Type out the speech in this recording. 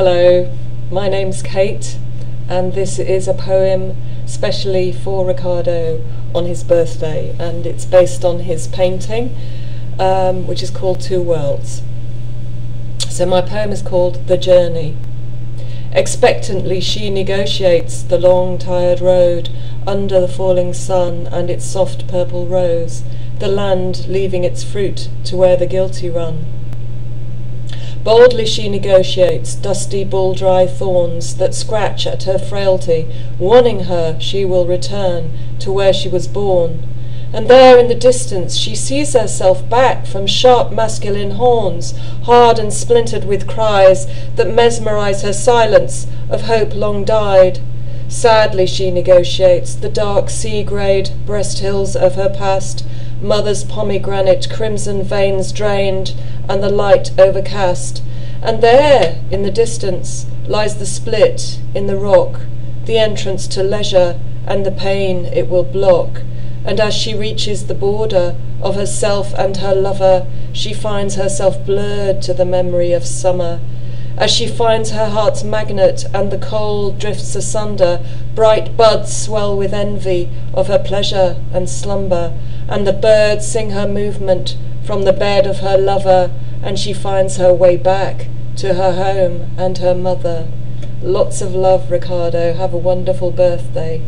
Hello, my name's Kate, and this is a poem specially for Ricardo on his birthday, and it's based on his painting, um, which is called Two Worlds. So my poem is called The Journey. Expectantly she negotiates the long tired road under the falling sun and its soft purple rose, the land leaving its fruit to where the guilty run. Boldly she negotiates dusty bull-dry thorns that scratch at her frailty, warning her she will return to where she was born. And there in the distance she sees herself back from sharp masculine horns, hard and splintered with cries that mesmerize her silence of hope long died. Sadly she negotiates the dark sea-greyed breast hills of her past, mother's pomegranate crimson veins drained, and the light overcast. And there, in the distance, lies the split in the rock, the entrance to leisure, and the pain it will block. And as she reaches the border of herself and her lover, she finds herself blurred to the memory of summer. As she finds her heart's magnet and the coal drifts asunder, bright buds swell with envy of her pleasure and slumber, and the birds sing her movement from the bed of her lover, and she finds her way back to her home and her mother. Lots of love, Ricardo. Have a wonderful birthday.